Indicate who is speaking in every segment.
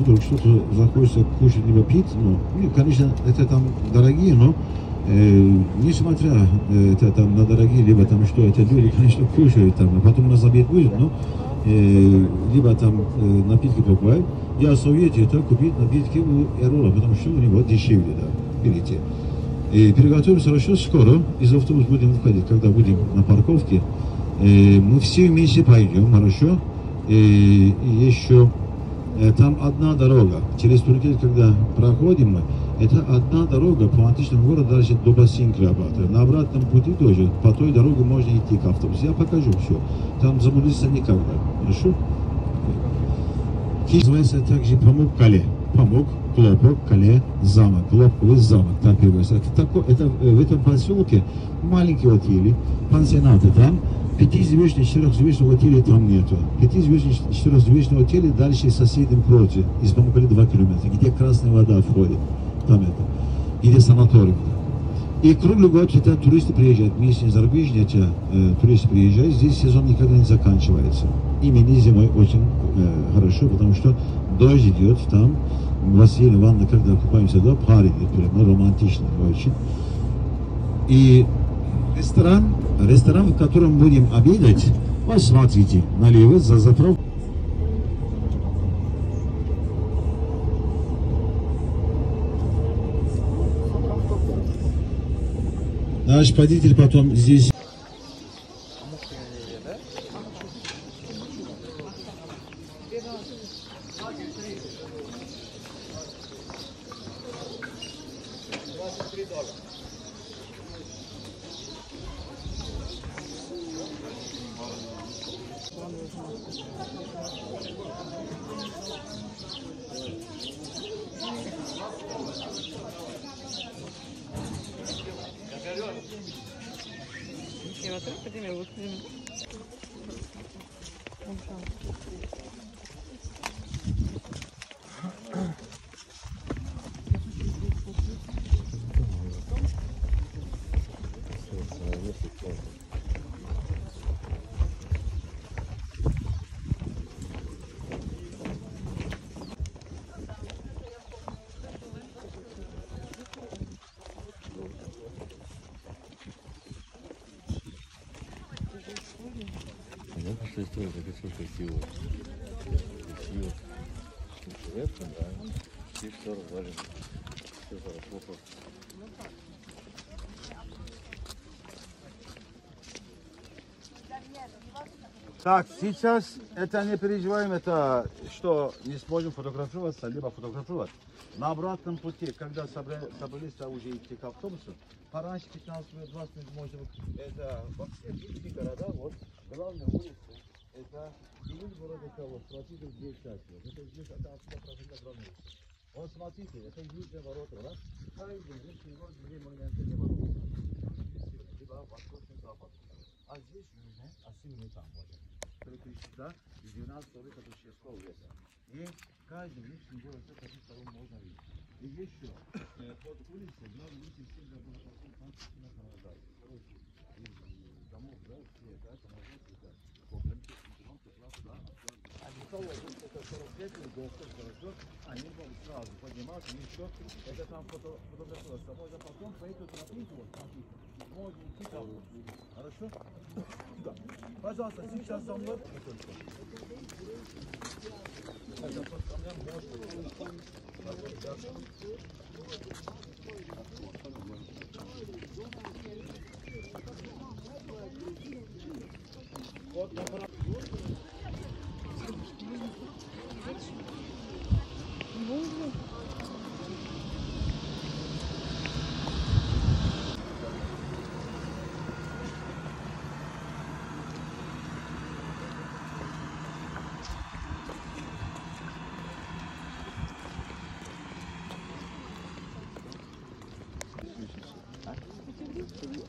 Speaker 1: вдруг что-то захочется кушать либо пить, ну, конечно, это там дорогие, но э, несмотря э, это там на дорогие, либо там что, это люди, конечно, кушают там, а потом нас обед будет, но э, либо там э, напитки покупают. Я советую это купить напитки у Эрола, потому что у него дешевле, да, берите. И приготовимся хорошо скоро, из автобуса будем выходить, когда будем на парковке. Э, мы все вместе пойдем, хорошо? И, и еще э, там одна дорога. Через Туркет, когда проходим мы, это одна дорога по античному городу дальше до бассейн Клеопатры. На обратном пути тоже. По той дороге можно идти к автобусу. Я покажу все. Там заблудиться никогда. Хорошо? Называется также Памук Кале. Памук, Клопок, Кале, замок. Клоповый замок. Так переводится. Это, это в этом поселке маленькие отели, пансионаты там. Пятизвездочного, четырехзвездочного отеля там нету. Пятизвездочного, четырехзвездочного отеля дальше соседним против. Из Памукали 2 километра, где красная вода входит. Там это. Где санаторий. И круглый год это туристы приезжают, местные зарубежные эти, э, туристы приезжают, здесь сезон никогда не заканчивается. Именно зимой очень э, хорошо, потому что дождь идет там, бассейн, ванна, когда купаемся, да, пар идет прямо, романтично очень. И ресторан, ресторан, в котором будем обедать, вот смотрите, налево, за заправку. Наш водитель потом здесь
Speaker 2: что история, это красиво. Красиво. Это, да. Все все развалено. Все просто.
Speaker 1: Так, сейчас это не переживаем, это что не сможем фотографироваться, либо фотографировать. На обратном пути, когда собра- собрались а уже идти к автобусу, пораньше 15 минут, 20 минут можно быть. Это во все великие города, вот главная улица, это город, это вот, смотрите, здесь части. Это здесь, это главная улица. Вот смотрите, это южные ворота, да? Каждый римский город, где монументальные ворота. Либо восточный запад. А здесь южный, а северный там вот только сюда из 12 века до 6 века. И каждый личный город это втором можно видеть. И еще э, под улицей, но улицы было потом там на. Короче, из домов, да, все, да, там да, высоко, вот это 45 лет, до 40 лет, они будут сразу подниматься, ничего, это там фото, фотографироваться. Можно потом по этой тропинке, вот, смотрите, можно идти там, хорошо? Да. Пожалуйста, сейчас со мной. Это просто можно.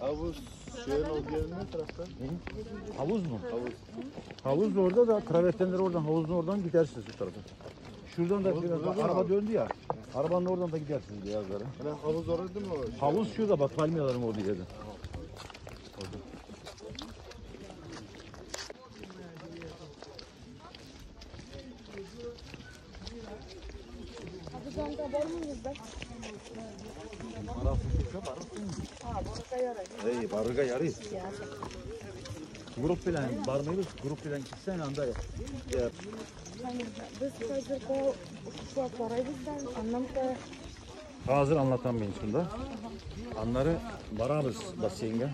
Speaker 1: I
Speaker 2: was şeyin olduğu yer ne tarafta?
Speaker 1: Havuz mu?
Speaker 2: Havuz.
Speaker 1: Havuz da orada da kravettenler oradan havuzun oradan gidersiniz bu tarafa. Şuradan da
Speaker 2: Havuz
Speaker 1: biraz
Speaker 2: burada
Speaker 1: bak,
Speaker 2: mı
Speaker 1: araba
Speaker 2: abi?
Speaker 1: döndü ya. Arabanın oradan da gidersiniz beyazlara.
Speaker 2: Hani havuz orada mi o? Şey?
Speaker 1: Havuz şurada bak palmiyaların olduğu yerde.
Speaker 3: Arzonda Ha, borga yaraydi.
Speaker 1: Ey, barıga yarayız. Grup bilen barmayız, grup bilen gitsen anda ya.
Speaker 3: Hani biz hozir bu ushlab boraymizdan, anamda
Speaker 1: Hazır anlatan ben şunda. Anları barabız basenge.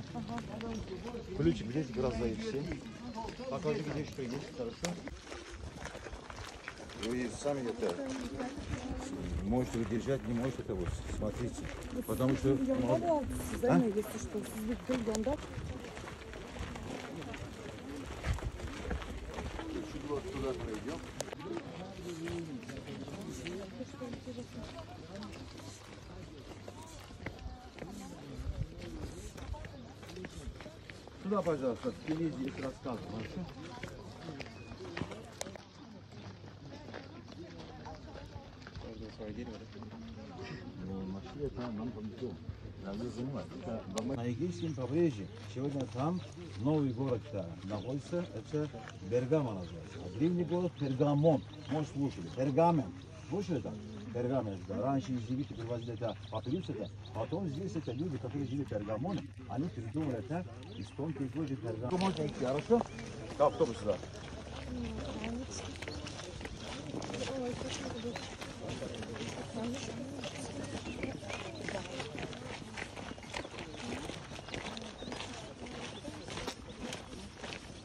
Speaker 1: Ключ здесь гроза и все. Покажи, где что есть, хорошо? Вы сами это можете выдержать, не можете это вот, смотрите. Потому что
Speaker 3: nega siz что sizlikda yonda
Speaker 1: чуть вот туда пройдем. Сюда, пожалуйста, впереди здесь рассказывай. Хорошо? Ну, нашли это, нам повезло. Надо занимать. Это дома- На Эгейском побережье сегодня там новый город находится, это Бергамо называется. А древний город Пергамон. Может, слушали. Пергамен. Слушали там? Пергамен. Да. Раньше из Египта привозили это папирус это. Потом здесь это люди, которые жили в Пергамоне, они придумали это из тонкой кожи пергамон. Можно идти, хорошо? К автобусу, да.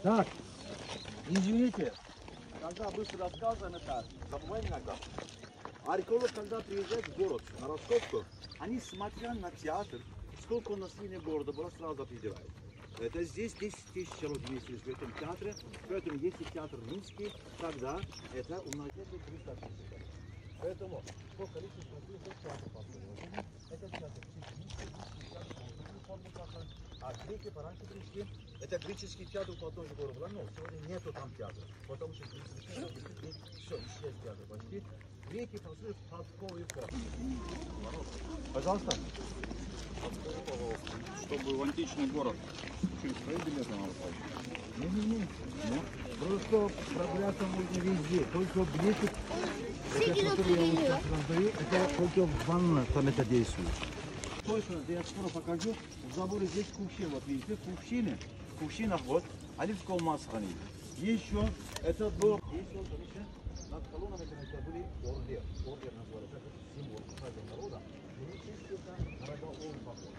Speaker 1: Так, извините, когда быстро рассказываем это, забываем иногда. Археолог, когда приезжает в город, на раскопку, они, смотря на театр, сколько населения города было, сразу определяют. Это здесь 10 тысяч человек вместились в этом театре, поэтому если театр римский, тогда это умножается 300 тысяч. Поэтому по количеству тысяч театр построил. Это форму театра, а греки пораньше пришли. Это греческий театр по той же городу, но сегодня нету там театра, потому что греческий театр, все, исчез театр почти. Греки построили подковый форму. Пожалуйста.
Speaker 4: чтобы в античный город через свои билеты надо платить.
Speaker 1: Не-не-не. Ну, просто прогуляться можно везде. Только билетик, это, который я вам сейчас раздаю, это только в ванна там это действует. Точно, я скоро покажу. В заборе здесь кувшин, вот видите, кувшины, в кувшинах вот, колмас хранили. Еще это был, еще, конечно, над колоннами это были ордер, ордер называли, это символ каждого народа. Он похож.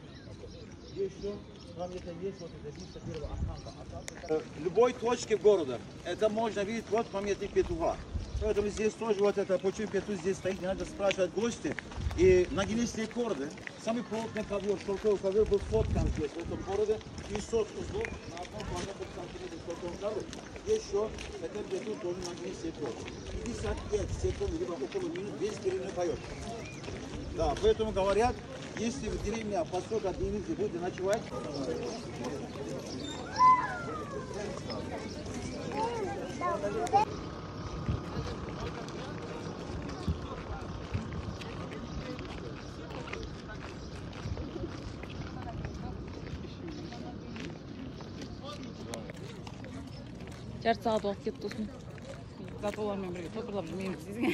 Speaker 1: Еще там это есть вот это место первого осанка. Осанка в любой точке города. Это можно видеть вот памятник петуха. Поэтому здесь тоже вот это, почему петух здесь стоит, не надо спрашивать гости. И на Гиннессе рекорды. Самый плотный ковер, шелковый ковер был соткан здесь, в этом городе. И сотку на одном квадратном ковра. Еще это петух тоже на Гиннессе рекорд. 55 секунд, либо около минут без перерыва поет. Да, поэтому говорят, если в деревне посок отнимите, будете ночевать,
Speaker 5: жарты сағат уақыт кетті сосын
Speaker 6: зато олармен бірге топырлап жүрмейміз десең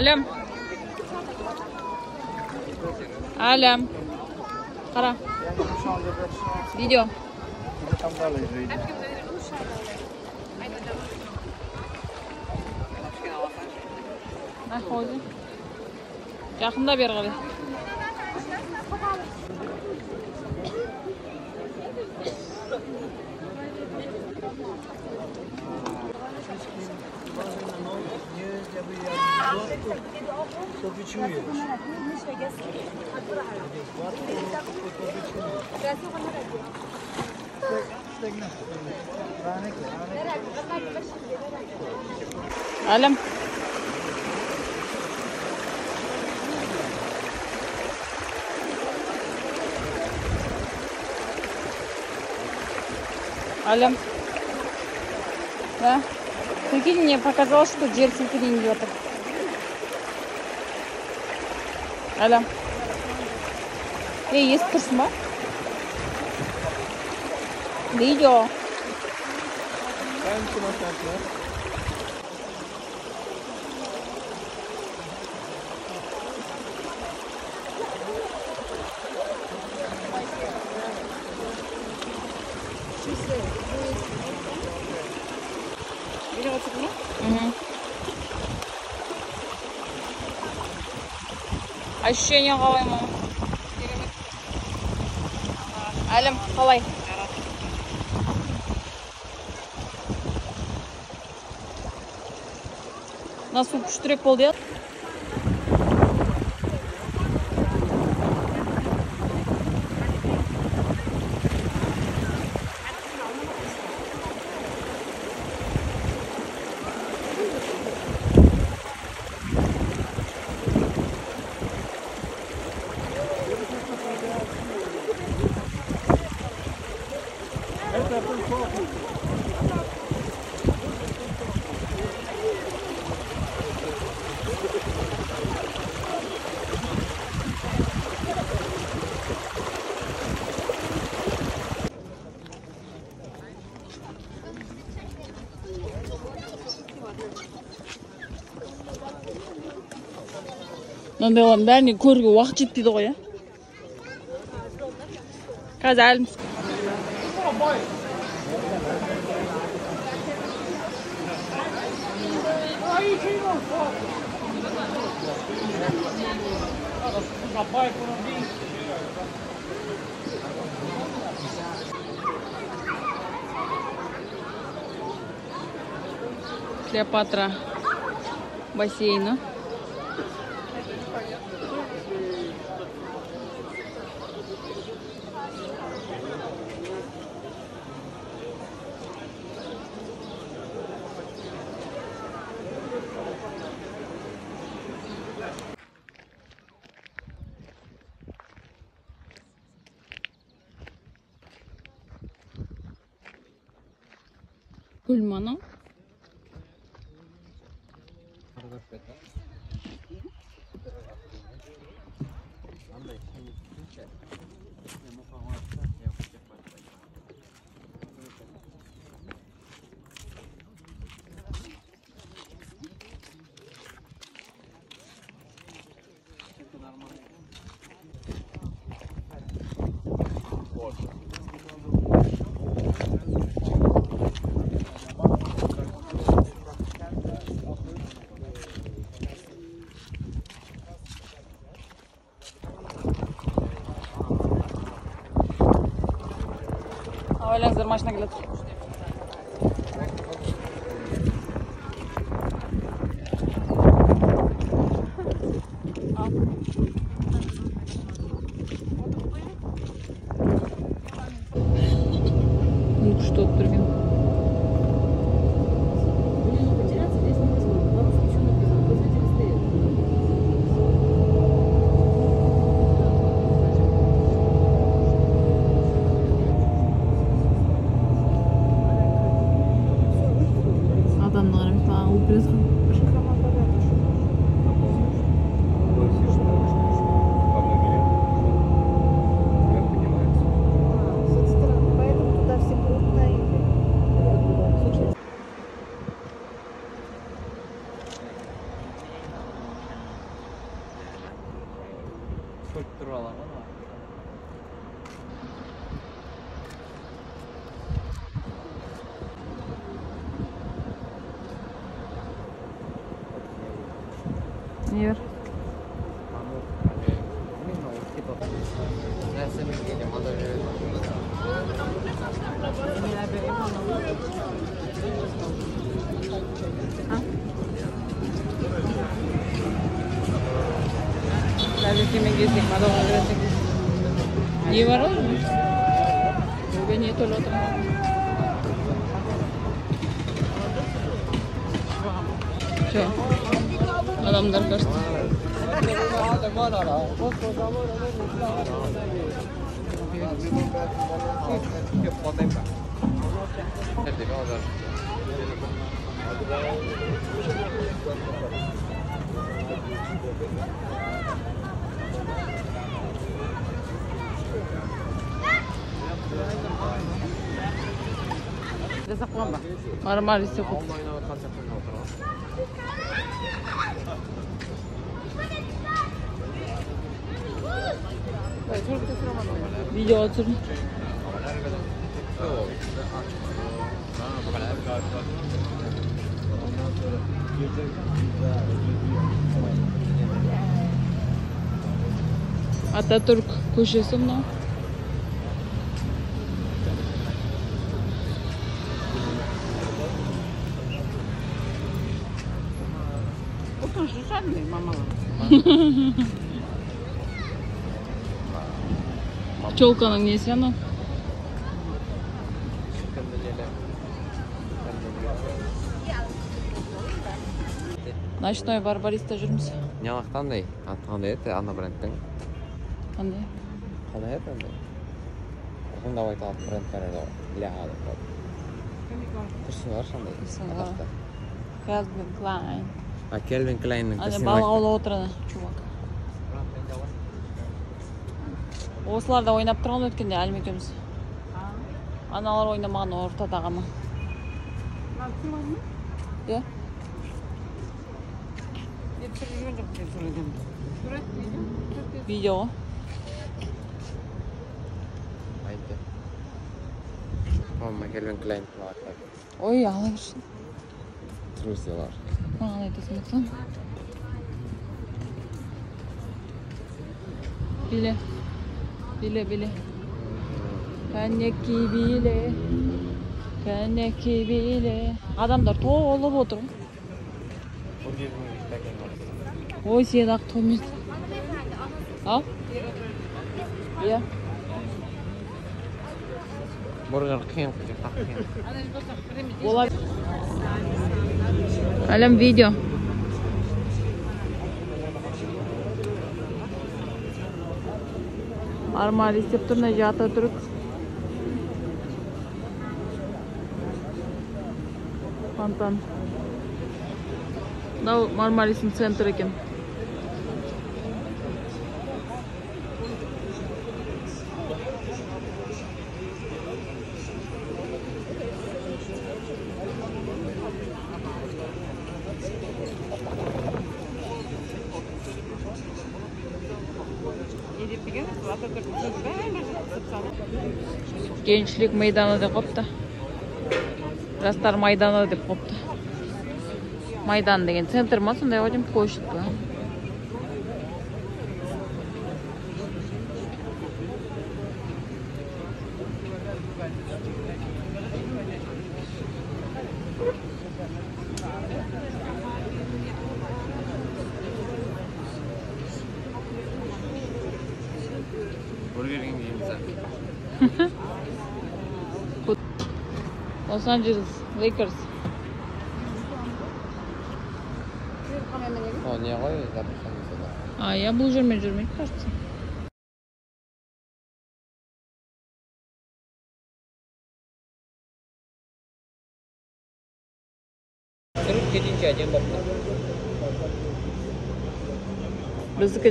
Speaker 5: әлем әлем қара видео. Находи. жақында бері қарай
Speaker 6: Алям. Алям. Да? Прикинь, мне показалось, что жер сілкінейін деп жатыр. Алям. Ей, естіп тұрсың Видео. Мгм. ощущение қалай мама әлім қалай nosso custo de colher. болды иә мынандайлардың бәріне көруге уақыт жетпейді ғой иә қазір әлім Клеопатра бассейна. Hulman'ın Oilangiz bir mashinaga adamları göster. Nerede bir adam? Thank you. لا زقومبا مرمار يسوق Video oturun. Atatürk köşesi mi? ладно, мама ладно. Пчелканың несі анау? ночной барбариста жүрміз
Speaker 7: не қандай аты қандай еді ана брендтің
Speaker 6: қандай
Speaker 7: қандай еді андай ырғындап айтылатын брендтер еді деп А Кельвин
Speaker 6: Клайн Балға аулы отырады чувак осыларда ойнап тұрған өткенде әлім екеуміз аналар ойнамаған ортада ғана иә видео ғой
Speaker 7: мама кельвин клайн
Speaker 6: ой ала берсін друзьялар Well, it. Bile. Bile bile. Kaneki bile. Kaneki bile. Adamlar to olup oturum. O şey dak
Speaker 7: tomuz. Ha? Ya.
Speaker 6: Burger King. Olabilir. Мармарис деп тұр мына жата түрік. Фонтан. Мынау Мармарис'in центрі екен. Gençlik meydanı деп қойыпты. Жастар майданы деп қойыпты. Майдан деген центр ма сондай ғой деймін площадь па
Speaker 7: жейміз
Speaker 6: лос анджелес лейкерс
Speaker 7: о не ғой записаниясы да
Speaker 6: а иә бұл жермен жүрмейді кажется
Speaker 7: жүріп кетейінші әдемі болып
Speaker 6: біздікі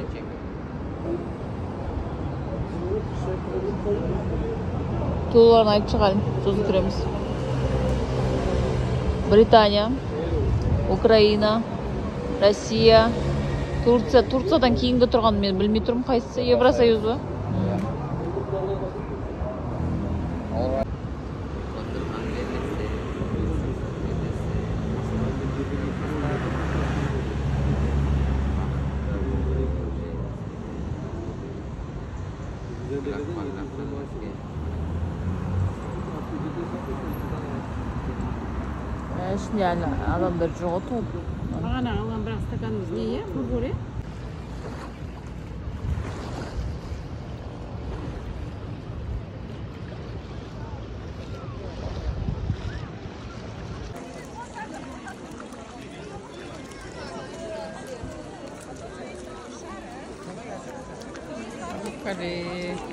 Speaker 6: edecek. айтып ayıp çıkalım. Tuzlu Британия, Украина, Россия, Турция. Турциядан кейінгі тұрған мен білмей тұрмын қайсысы Евросоюз ба?
Speaker 5: november žutu. Aha, na Alhambra
Speaker 2: stakan z niej jest u góry? Parei.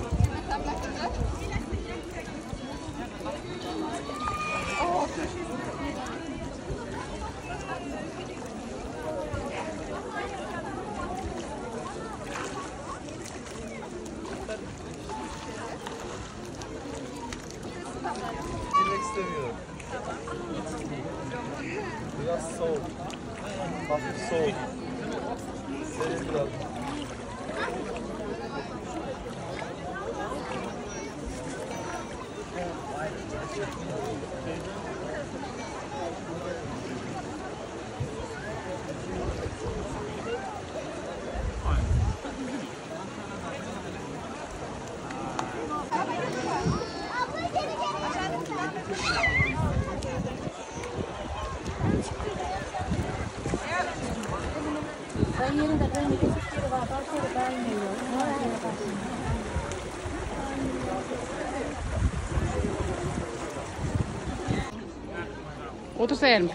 Speaker 2: وتسالم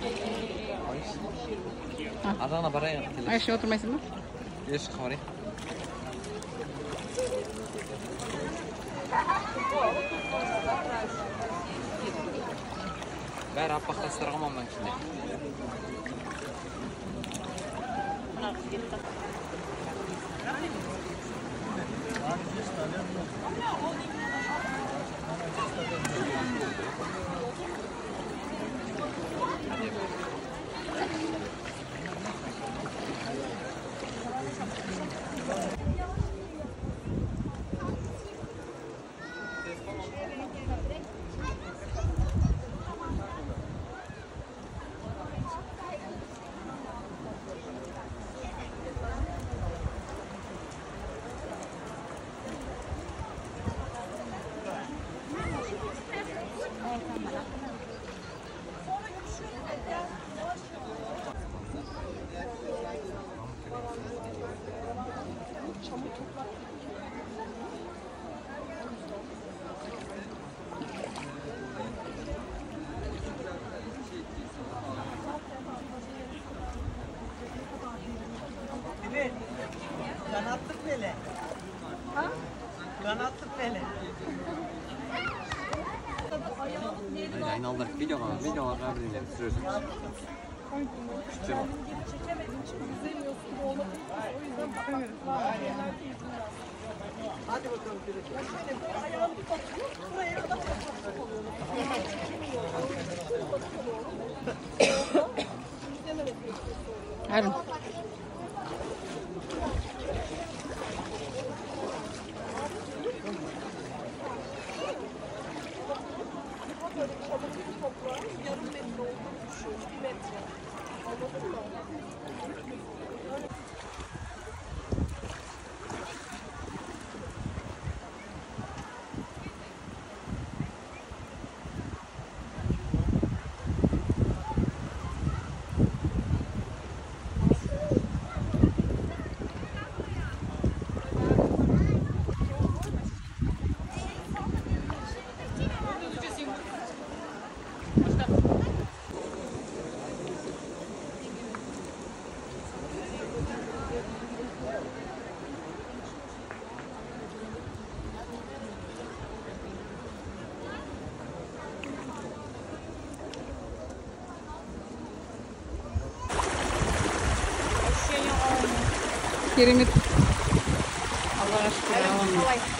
Speaker 5: انا برا ايش
Speaker 7: شاطر ما
Speaker 5: يسمع ايش خوري
Speaker 7: بارا بخت استرغم من كده Kaldır. Video
Speaker 8: kaldır. Video kaldır. Video kaldır.
Speaker 7: Sürüyorsun. Küçülme. Küçülemediğin için izlemiyorsun. O yüzden bakamıyorum.
Speaker 8: Hadi bakalım. Ayağını bir bakıyor. Buraya kadar
Speaker 5: bakıyor. Kim yiyor? Harun. Yerimiz Allah aşkına.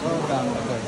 Speaker 5: Vâng,
Speaker 6: vâng,
Speaker 7: vâng.